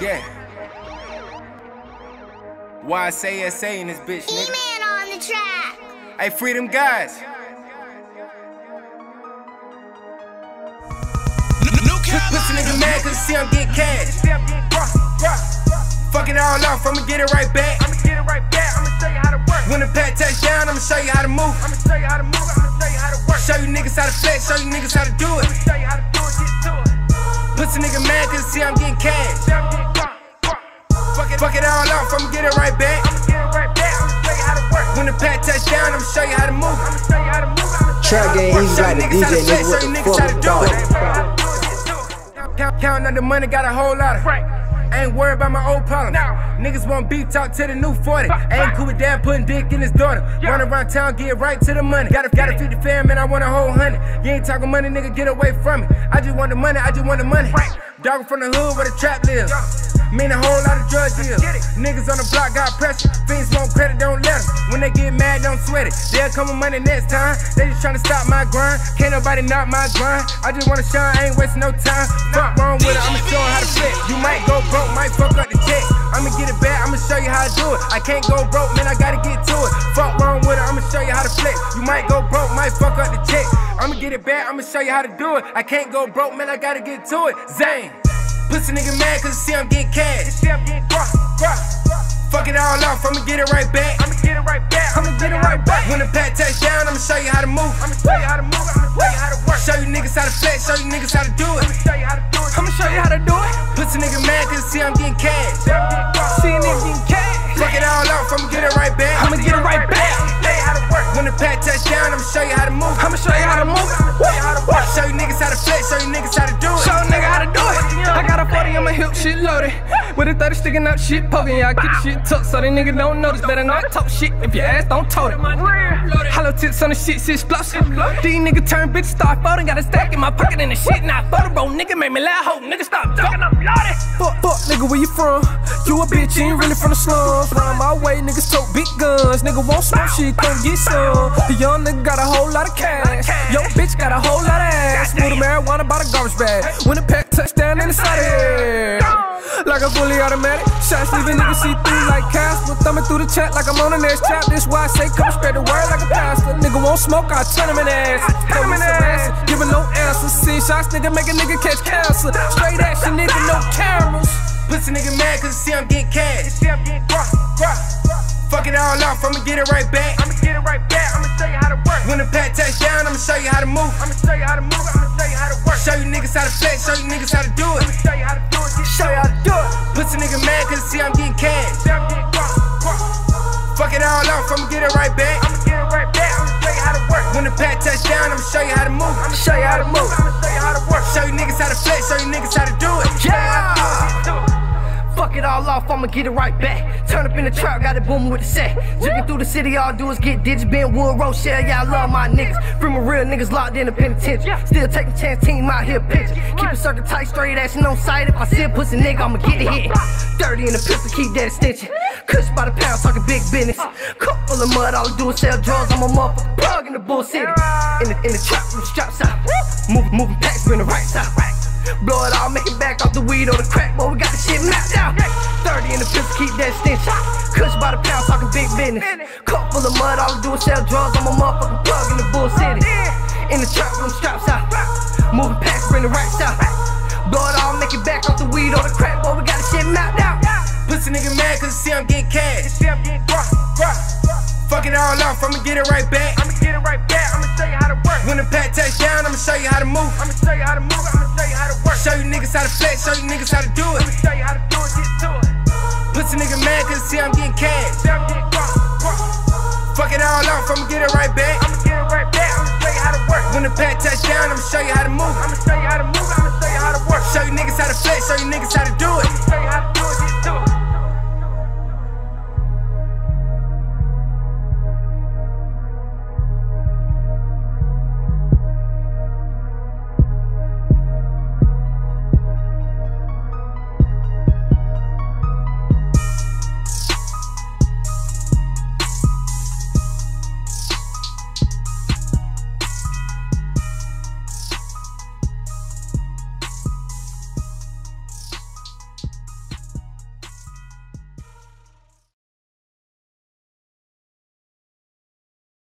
Yeah. Why say SA in this bitch, nigga? E-Man on the track. Hey, freedom guys. Pussy nigga mad cause see I'm getting cash. Fuck it all off, I'ma get it right back. I'ma get it right back. I'ma show you how to work. When the pad touchdown, I'ma show you how to move. I'ma show you how to move. I'ma show you how to work. Show you niggas how to flex, show you niggas how to do it. I'ma show you how to do it. Get to it. Pussy nigga mad cause see I'm getting cash. Fuck it, all off, I'ma get it right back. I'ma get it right back. I'ma show you how to work. When the pad touchdown, I'ma show you how to move. I'ma show you how to move. I'ma show Trap game easy like the DJ, nigga. What the fuck we you thought? how to do it. Get to it. Count, counting up the money, got a whole lot of. Right. Ain't worried about my old problems. No. Niggas want beef, talk to the new 40. Fuck, Ain't cool with dad putting dick in his daughter. Yeah. Run around town, get right to the money. Gotta, gotta feed the fam, man, I want a whole hundred. You ain't talking money, nigga, get away from me. I just want the money, I just want the money. Right. Dog from the hood where the trap lives. Mean a whole lot of drug deals. get it. Niggas on the block got pressure. Fiends want credit, don't let let 'em. When they get mad, don't sweat it. They'll come with money next time. They just tryna stop my grind. Can't nobody knock my grind. I just wanna shine, I ain't wasting no time. Fuck wrong with it, I'ma show how to flip. You might go broke, might fuck up the check. I'ma get it back, I'ma show you how to do it. I can't go broke, man, I gotta get to it. Fuck wrong with it, I'ma show you how to flex. You might go broke, might fuck up the check. I'ma get it back, I'ma show you how to do it. I can't go broke, man, I gotta get to it. Zaane. Pussy nigga mad cause see I'm getting cash. See I'm getting drunk, drunk. Fuck it all off, I'ma get it right back. I'ma get it right back. I'ma get it right back. When the pad touchdown, I'ma show you how to move. I'ma show you how to move. I'ma show you how to work. Show you niggas how to flex, show you niggas how to do it. I'ma show you how to do it. I'ma show you how to do it. Pussy nigga mad cause see I'm getting cash. Say I'm getting. See nigga getting cash. Fuck it all off, I'ma get it right back. I'ma get it right back. I'ma show you how to work. When the pad touchdown, I'ma show you how to move. I'ma show you how to move. I'ma show you how to work. Show you niggas how to flex, show you niggas how to on my hip, shit loaded. With a 30 sticking out, shit poking. Yeah, I get the shit tucked so they nigga don't notice. Better not talk shit if your ass don't tote it. Hollow tips on the shit, shit explosive. These niggas turn bitch, start folding. Got a stack in my pocket and the shit not photo, bro. Nigga make me laugh, hope nigga stop talking. I'm loaded. Fuck, fuck, nigga, where you from? You a bitch, you ain't really from the slums. Round my way, niggas tote big guns. Nigga want smoke shit, come get some. The young nigga got a whole lot of cash. Yo, bitch got a whole lot of ass. Smooth marijuana by the garbage bag. When the pack touchdown in the side of head. Like a fully automatic. Shots leaving niggas see through like Casper. Thumbing through the chat like I'm on the next chap. This why I say come spread the word like a pastor. Nigga won't smoke, I turn him in ass. Turn him in ass. Giving no answers. See shots, nigga make a nigga catch cancer. Straight action, nigga, no cameras. Pussy nigga mad cause see I'm getting cash. Say I'm getting drunk. Fuck it all off, I'ma get it right back. I'ma get it right back. I'ma show you how to work. When the pad touchdown, I'ma show you how to move. I'ma show you how to move. Show you how to work. Show you niggas how to flex, show you niggas how to do it. Show you how to do it. Show you how to do it. Pussy nigga mad cause see I'm getting cash. Say I'm getting drunk, drunk. Fuck it all off, I'ma get it right back. I'ma get it right back. I'ma show you how to work. When the pad touchdown, I'ma show you how to move. I'ma show you how to move. I'ma show you how to work. Show you niggas how to flex, show you niggas how to Fuck it all off, I'ma get it right back. Turn up in the trap, got it booming with the set. Jigging through the city, all I do is get digits. Ben Wood, Rochelle, yeah, I love my niggas. From a real niggas locked in the penitentiary. Still taking chance, team out here pitching. Keep it circle tight, straight action on sight. If I see a pussy nigga, I'ma get it hit. Dirty in the pistol, keep that extension. Kush by the pound, talking big business. Cup full of mud, all I do is sell drugs. I'm a motherfucking plug in the bull city. In the, in the trap, from the straps out. Move, moving packs, bring the right side. Blow it all, make it off the weed or the crack, boy, we got the shit mapped out. 30 in the pistol, keep that stench. Kush by the pound, talking big business. Cup full of mud, all I do is sell drugs. I'm a motherfucking plug in the bull city. In the trap, room straps out. Moving packs, bring the racks out. Blow it all, make it back off the weed or the crack, boy, we got the shit mapped out. Pussy nigga mad cause see I'm getting cash. Say I'm getting drunk. Fuck it all off, I'ma get it right back. I'ma get it right back. I'ma show you how to work. When the pad touchdown, I'ma show you how to move. I'ma show you how to move. I'ma show you how to. Show you niggas how to flex, show you niggas how to do it. I'ma show you how to do it. Get to it. Pussy nigga mad cause see I'm getting cash. I'm getting. Fuck it all off, I'ma get it right back. I'ma get it right back. I'ma show you how to work. When the pad touchdown, I'ma show you how to move. I'ma show you how to move. I'ma show you how to work. Show you niggas how to flex, show you niggas how to